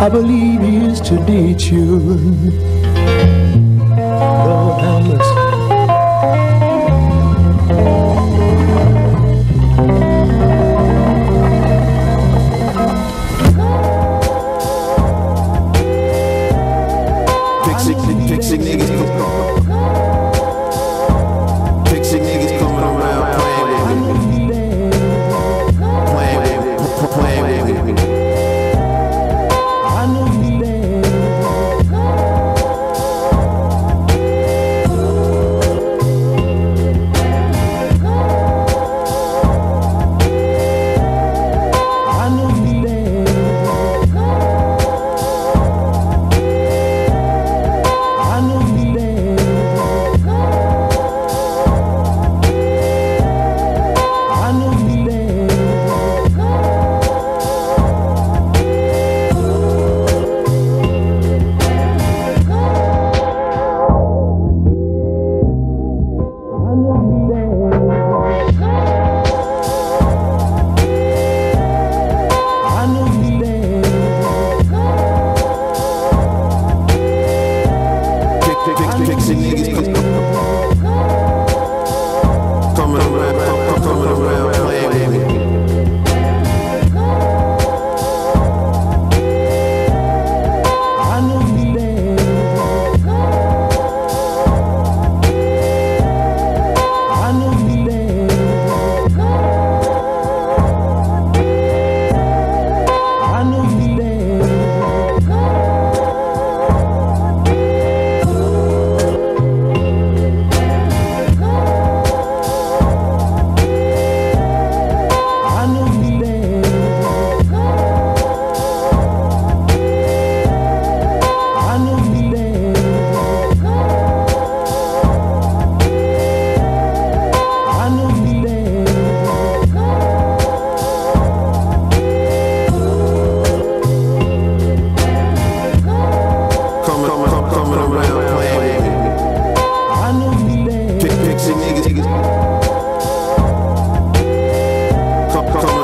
I believe he is to date you. fix, fix, fixing niggas. 그 렇.